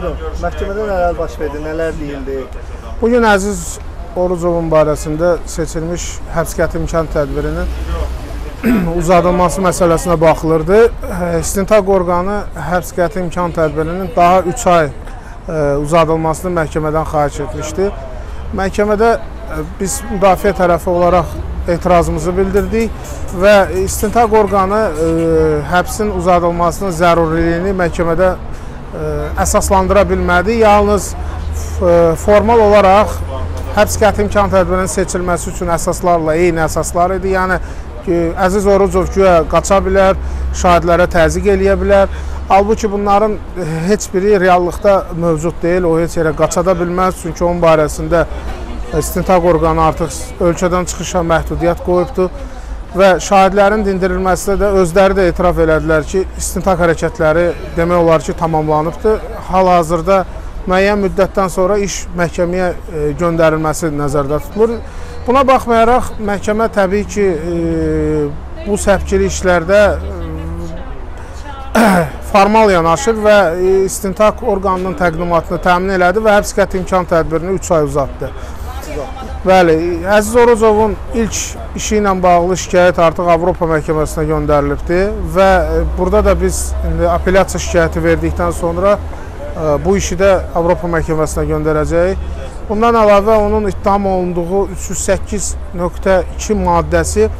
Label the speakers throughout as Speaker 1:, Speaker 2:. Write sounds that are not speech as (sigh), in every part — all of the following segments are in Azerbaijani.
Speaker 1: Məhkəmədə nələr baş verdi, nələr deyildi?
Speaker 2: Bugün Əziz Orucovun barəsində seçilmiş həbs qəti imkan tədbirinin (clears throat) uzadılması məsələsinə baxılırdı. İstintaq orqanı həbs qəti imkan tədbirinin daha 3 ay e, uzadılmasını məhkəmədən xahiş etmişdi. Məhkəmədə e, biz müdafiə tərəfi olaraq etirazımızı bildirdik və istintaq orqanı e, həbsin uzadılmasının zəruriliyini məhkəmədə əsaslandıra bilmədi. Yalnız f- formal olaraq həbs qəti imkan tədbirinin seçilməsi üçün əsaslarla eyni əsaslar idi. Yəni Əziz Orucov güya qaça bilər, şahidlərə təzyiq eləyə bilər. Halbuki bunların e, heç biri reallıqda mövcud deyil. O heç yerə qaça da bilməz, çünki onun barəsində istintaq orqanı artıq ölkədən çıxışa məhdudiyyət qoyubdu və şahidlərin dindirilməsində də özləri də etiraf elədilər ki, istintaq hərəkətləri demək olar ki, tamamlanıbdı. Hal-hazırda müəyyən müddətdən sonra iş məhkəməyə e, göndərilməsi nəzərdə tutulur. Buna baxmayaraq məhkəmə təbii ki, e, bu səpkili işlərdə e, (coughs) formal yanaşır və istintaq orqanının təqdimatını təmin elədi və həbs qəti imkan tədbirini 3 ay uzatdı. Bəli, Əziz Orucovun ilk işi ilə bağlı şikayət artıq Avropa məhkəməsinə göndərilibdi və e, burada da biz apellyasiya şikayəti verdikdən sonra e, bu işi də Avropa məhkəməsinə göndərəcəyik. Bundan əlavə onun ittiham olunduğu 308.2 maddəsi e,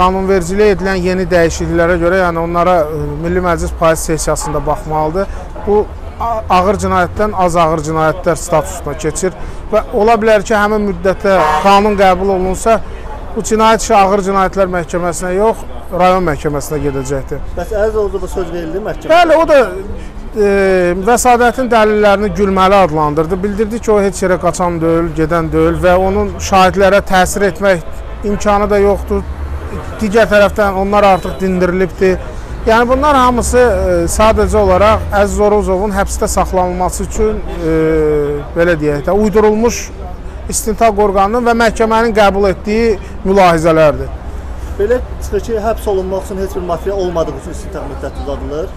Speaker 2: qanunvericiliyə edilən yeni dəyişikliklərə görə, yəni onlara Milli Məclis payız sessiyasında baxmalıdır. Bu ağır cinayətdən az ağır cinayətlər statusuna keçir və ola bilər ki, həmin müddətdə qanun qəbul olunsa, bu cinayət işi ağır cinayətlər məhkəməsinə yox, rayon məhkəməsinə gedəcəkdir.
Speaker 1: Bəs Əziz Oğuzova söz verildi məhkəmədə?
Speaker 2: Bəli, o da e, vəsadətin dəlillərini gülməli adlandırdı. Bildirdi ki, o heç yerə qaçan deyil, gedən deyil və onun şahidlərə təsir etmək imkanı da yoxdur. Digər tərəfdən onlar artıq dindirilibdi. Yəni bunlar hamısı e, sadəcə olaraq Əziz Oruzovun həbsdə saxlanılması üçün e, belə deyək də uydurulmuş istintaq orqanının və məhkəmənin qəbul etdiyi mülahizələrdir.
Speaker 1: Belə çıxır ki, həbs olunmaq üçün heç bir material olmadığı üçün istintaq müddəti uzadılır.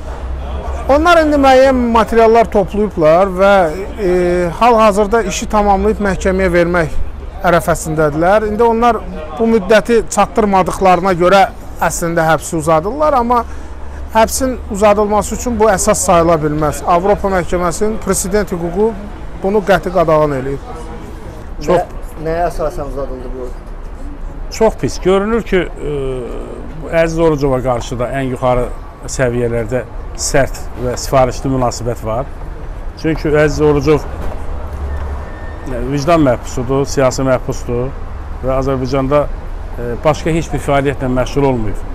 Speaker 2: Onlar indi müəyyən materiallar toplayıblar və e, hal-hazırda işi tamamlayıb məhkəməyə vermək ərəfəsindədirlər. İndi onlar bu müddəti çatdırmadıqlarına görə əslində həbsi uzadırlar, amma həbsin uzadılması üçün bu əsas sayıla bilməz. Avropa məhkəməsinin president hüququ bunu qəti qadağan eləyir.
Speaker 1: Çox Nə, nəyə əsasən uzadıldı bu?
Speaker 3: Çox pis. Görünür ki, e, bu Əziz Orucova qarşı da ən yuxarı səviyyələrdə sərt və sifarişli münasibət var. Çünki Əziz Orucov e, vicdan məhbusudur, siyasi məhbusdur və Azərbaycanda e, başqa heç bir fəaliyyətlə məşğul olmayıb.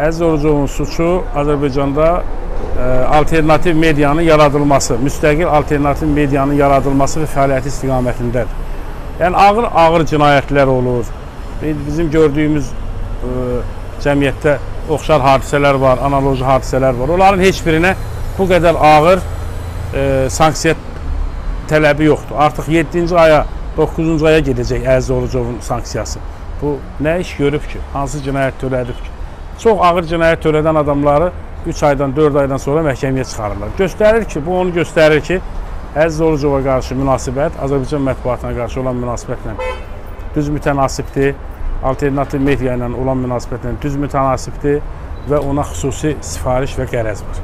Speaker 3: Əziz Orucovun suçu Azərbaycanda e, alternativ medianın yaradılması, müstəqil alternativ medianın yaradılması və fəaliyyəti istiqamətindədir. Yəni ağır ağır cinayətlər olur. Bizim gördüyümüz ə, cəmiyyətdə oxşar hadisələr var, analoji hadisələr var. Onların heç birinə bu qədər ağır ə, sanksiya tələbi yoxdur. Artıq 7-ci aya, 9-cu aya gedəcək Əziz Orucovun sanksiyası. Bu nə iş görüb ki? Hansı cinayət törədib ki? Çox ağır cinayət törədən adamları 3 aydan, 4 aydan sonra məhkəməyə çıxarırlar. Göstərir ki, bu onu göstərir ki, Əziz Orucova qarşı münasibət, Azərbaycan mətbuatına qarşı olan münasibətlə düz mütənasibdir. Alternativ media ilə olan münasibətlə düz mütənasibdir və ona xüsusi sifariş və qərəz var.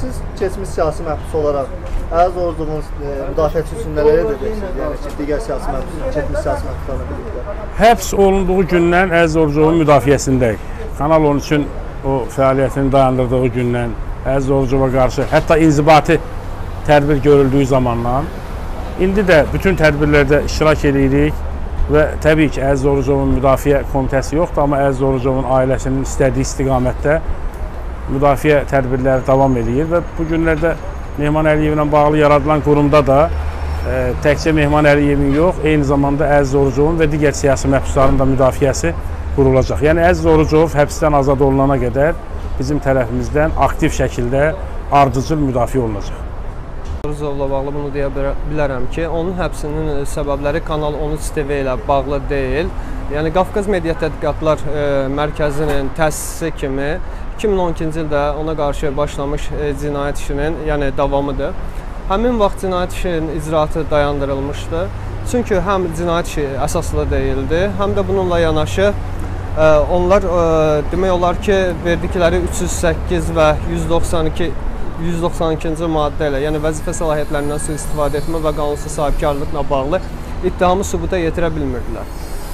Speaker 1: Siz keçmiş siyasi məhbus olaraq Əziz Oğuzovun e, müdafiəçisi üçün nələr edəcəksiniz? Yəni ki, digər siyasi məhbus, keçmiş siyasi məhbuslarla birlikdə.
Speaker 3: Həbs olunduğu gündən Əziz Orucovun müdafiəsindəyik. Kanal 13-ün o fəaliyyətini dayandırdığı gündən Əziz Orucova qarşı hətta inzibati tədbir görüldüyü zamandan indi də bütün tədbirlərdə iştirak edirik və təbii ki, Əziz Orucovun müdafiə komitəsi yoxdur, amma Əziz Orucovun ailəsinin istədiyi istiqamətdə müdafiə tədbirləri davam edir və bu günlərdə Mehman Əliyevlə bağlı yaradılan qurumda da e, təkcə Mehman Əliyevin yox, eyni zamanda Əziz Orucovun və digər siyasi məhbusların da müdafiəsi qurulacaq. Yəni Əziz Orucov həbsdən azad olunana qədər bizim tərəfimizdən aktiv şəkildə ardıcıl müdafiə olunacaq.
Speaker 4: Rızovla bağlı bunu deyə bilə- bilərəm ki, onun həbsinin e, səbəbləri Kanal 13 TV ilə bağlı deyil. Yəni Qafqaz Media Tədqiqatlar e, Mərkəzinin təsisi kimi 2012-ci ildə ona qarşı başlamış e, cinayət işinin, yəni davamıdır. Həmin vaxt cinayət işinin icraatı dayandırılmışdı. Çünki həm cinayət işi əsaslı deyildi, həm də bununla yanaşı ə, onlar ə, demək olar ki, verdikləri 308 və 192 192-ci maddə ilə, yəni vəzifə səlahiyyətlərindən sui-istifadə etmə və qanunsuz sahibkarlıqla bağlı ittihamı sübuta yetirə bilmirdilər.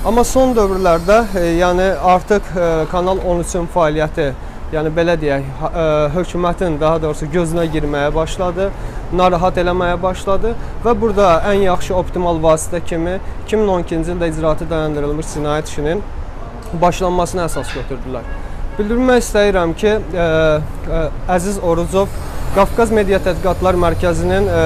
Speaker 4: Amma son dövrlərdə, e, yəni artıq e, Kanal 13-ün fəaliyyəti, yəni belə deyək, e, hökumətin daha doğrusu gözünə girməyə başladı, narahat eləməyə başladı və burada ən yaxşı optimal vasitə kimi 2012-ci ildə icraatı dayandırılmış cinayət işinin başlanmasına əsas götürdülər. Bildirmək istəyirəm ki, ə, ə, Əziz Orucov Qafqaz Media Tədqiqatlar Mərkəzinin ə,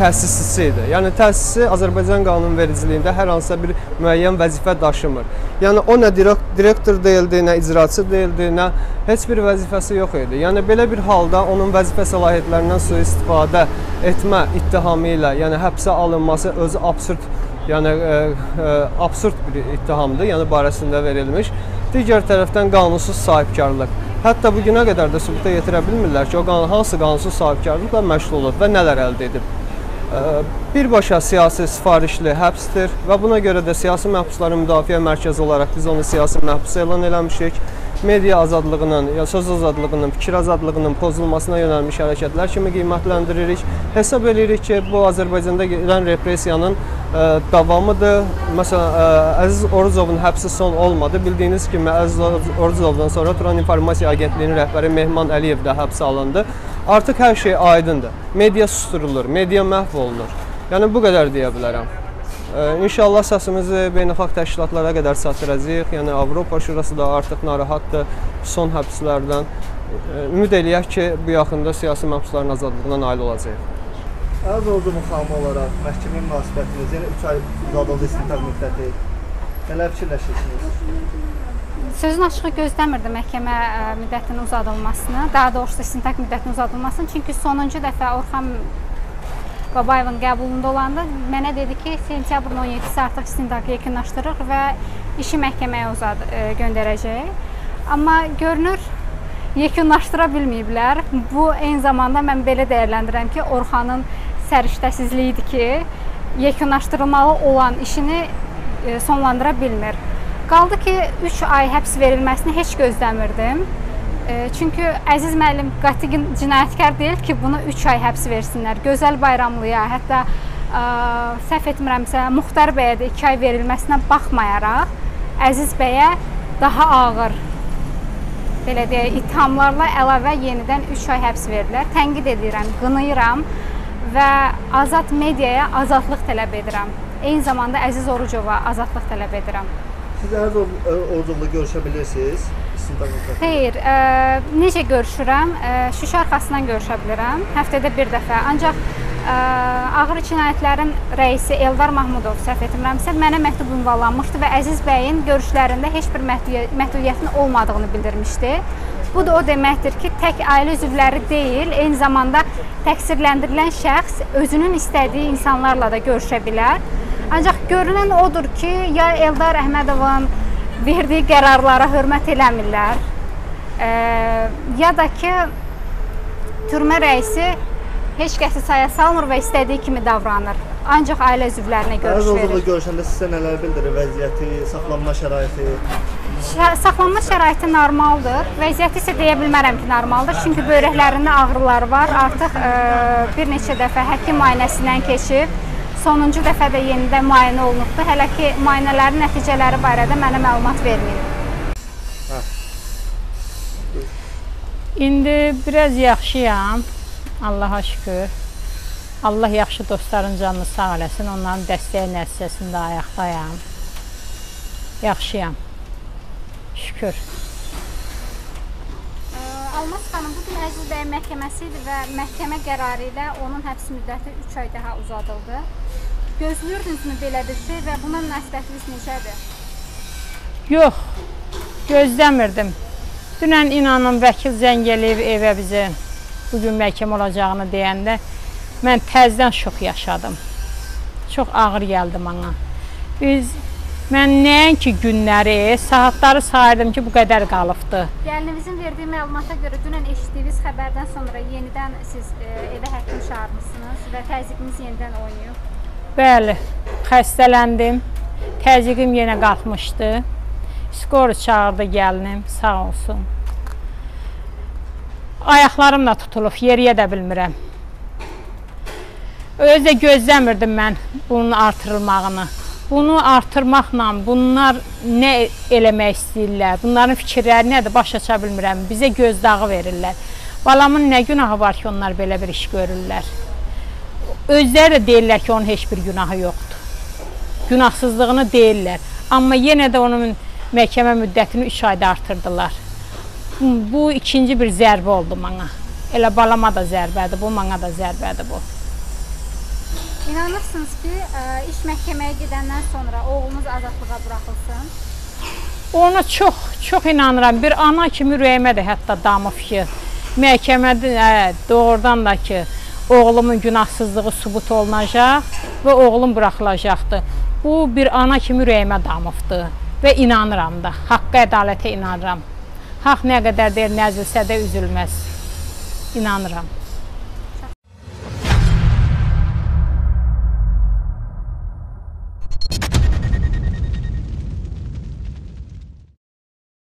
Speaker 4: təsisçisi idi. Yəni təsisi Azərbaycan qanunvericiliyində hər hansısa bir müəyyən vəzifə daşımır. Yəni o nə direk- direktor deyildi, nə icraçı deyildi, nə heç bir vəzifəsi yox idi. Yəni belə bir halda onun vəzifə səlahiyyətlərindən sui-istifadə etmə ittihamı ilə, yəni həbsə alınması özü absurd yəni ə, ə, absurd bir ittihamdır, yəni barəsində verilmiş. Digər tərəfdən qanunsuz sahibkarlıq. Hətta bu günə qədər də sübuta yetirə bilmirlər ki, o qanun hansı qanunsuz sahibkarlıqla məşğul olub və nələr əldə edib. Birbaşa siyasi sifarişli həbsdir və buna görə də siyasi məhbusların müdafiə mərkəzi olaraq biz onu siyasi məhbus elan eləmişik. Media azadlığının, ya söz azadlığının, fikir azadlığının pozulmasına yönəlmiş hərəkətlər kimi qiymətləndiririk. Hesab edirik ki, bu Azərbaycanda gedən repressiyanın davamıdır. Məsələn, ə, Əziz Orucovun həbsi son olmadı. Bildiyiniz kimi Əziz Orucovdan sonra Turan İnformasiya Agentliyinin rəhbəri Mehman Əliyev də həbsə alındı. Artıq hər şey aydındır. Media susturulur, media məhv olunur. Yəni bu qədər deyə bilərəm. Ə, İnşallah səsimizi beynəlxalq təşkilatlara qədər çatdıracağıq. Yəni Avropa Şurası da artıq narahatdır son həbslərdən. Ə, Ümid eləyək ki, bu yaxında siyasi məhbusların azadlığına nail olacağıq.
Speaker 1: Əziz Orucovun xanımı olaraq məhkəmə münasibətiniz, yəni 3 ay uzadıldı istintaq müddəti. Nələr fikirləşirsiniz?
Speaker 5: Sözün açığı gözləmirdim məhkəmə ə, müddətinin uzadılmasını, daha doğrusu istintaq müddətinin uzadılmasını. Çünki sonuncu dəfə Orxan Babayevin qəbulunda olanda mənə dedi ki, sentyabrın 17-si artıq istintaqı yekunlaşdırır və işi məhkəməyə uzad ə, göndərəcək. Amma görünür yekunlaşdıra bilməyiblər. Bu eyni zamanda mən belə dəyərləndirirəm ki, Orxanın səriştəsizliyi idi ki, yekunlaşdırılmalı olan işini ə, sonlandıra bilmir. Qaldı ki, 3 ay həbs verilməsini heç gözləmirdim. E, Çünki Əziz müəllim qəti cinayətkar deyil ki, bunu 3 ay həbs versinlər. Gözəl Bayramlıya, hətta ə, səhv etmirəmsə, Muxtar bəyə də 2 ay verilməsinə baxmayaraq Əziz bəyə daha ağır belə deyək, ittihamlarla əlavə yenidən 3 ay həbs verdilər. Tənqid edirəm, qınayıram və azad mediaya azadlıq tələb edirəm. Eyni zamanda Əziz Orucova azadlıq tələb edirəm.
Speaker 1: Siz Əziz Or- Orucovla görüşə bilirsiniz.
Speaker 5: Xeyr, ə, necə görüşürəm? Ə, Şuşa arxasından görüşə bilirəm. Həftədə bir dəfə. Ancaq ə, ağır cinayətlərin rəisi Eldar Mahmudov səhv etmirəmsə, mənə məktub ünvanlanmışdı və Əziz bəyin görüşlərində heç bir məhdudiyyət- məhdudiyyətin olmadığını bildirmişdi. Bu da o deməkdir ki, tək ailə üzvləri deyil, eyni zamanda təqsirləndirilən şəxs özünün istədiyi insanlarla da görüşə bilər. Ancaq görünən odur ki, ya Eldar Əhmədovun verdiyi qərarlara hörmət eləmirlər, ə, ya da ki, türmə rəisi heç kəsi saya salmır və istədiyi kimi davranır. Ancaq ailə üzvlərinə görüş verir.
Speaker 1: görüşəndə sizə nələr bildirir? Vəziyyəti, saxlanma şəraiti?
Speaker 5: Şə- Saxlanma şəraiti normaldır. Vəziyyəti isə deyə bilmərəm ki, normaldır. Çünki böyrəklərində ağrılar var. Artıq ə, bir neçə dəfə həkim müayinəsindən keçib. Sonuncu dəfə də yenidən müayinə olunubdu. Hələ ki müayinələrin nəticələri barədə mənə məlumat verməyib.
Speaker 6: İndi biraz yaxşıyam. Allaha şükür. Allah yaxşı dostların canını sağ eləsin. Onların dəstəyi nəticəsində ayaqdayam. Yaxşıyam. Şükür.
Speaker 5: Ə, Almaz xanım, bu gün Əziz bəyin məhkəməsi idi və məhkəmə qərarı ilə onun həbs müddəti 3 ay daha uzadıldı. Gözləyirdinizmi belə bir şey və buna münasibətiniz necədir?
Speaker 6: Yox, gözləmirdim. Dünən inanın vəkil zəng eləyib evə bizə bu gün məhkəmə olacağını deyəndə Mən təzədən şok yaşadım. Çox ağır gəldi mənə. Biz mən nəinki günləri, saatları sayırdım ki, bu qədər qalıbdı.
Speaker 5: Gəlinimizin verdiyi məlumata görə dünən eşitdiyiniz xəbərdən sonra yenidən siz e, evə həkim çağırmısınız və təzyiqiniz yenidən oynayıb.
Speaker 6: Bəli, xəstələndim. Təzyiqim yenə qalxmışdı. Skor çağırdı gəlinim, sağ olsun. Ayaqlarım da tutulub, yeriyə də bilmirəm. Özdə gözləmirdim mən bunun artırılmağını. Bunu artırmaqla bunlar nə eləmək istəyirlər? Bunların fikirləri nədir? Başa düşə bilmirəm. Bizə gözdağı verirlər. Balamın nə günahı var ki, onlar belə bir iş görürlər? Özləri də deyirlər ki, onun heç bir günahı yoxdur. Günahsızlığını deyirlər. Amma yenə də onun məhkəmə müddətini 3 ayda artırdılar. Bu ikinci bir zərbə oldu mənə. Elə balama da zərbədir, bu mənə da zərbədir bu.
Speaker 5: İnanırsınız ki, ə, iş məhkəməyə gedəndən sonra oğlunuz azadlığa buraxılsın?
Speaker 6: Ona çox, çox inanıram. Bir ana kimi ürəyimə də hətta damıb ki, məhkəmədə hə, doğrudan da ki, oğlumun günahsızlığı sübut olunacaq və oğlum buraxılacaqdı. Bu bir ana kimi ürəyimə damıbdı və inanıram da. Haqqqa, ədalətə inanıram. Haqq nə qədər deyir, nəzilsə də üzülməz. İnanıram.